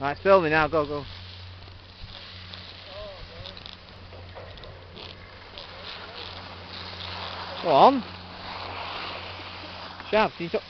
Right, it's filming now, go, go. Go on. Shaft, you don't...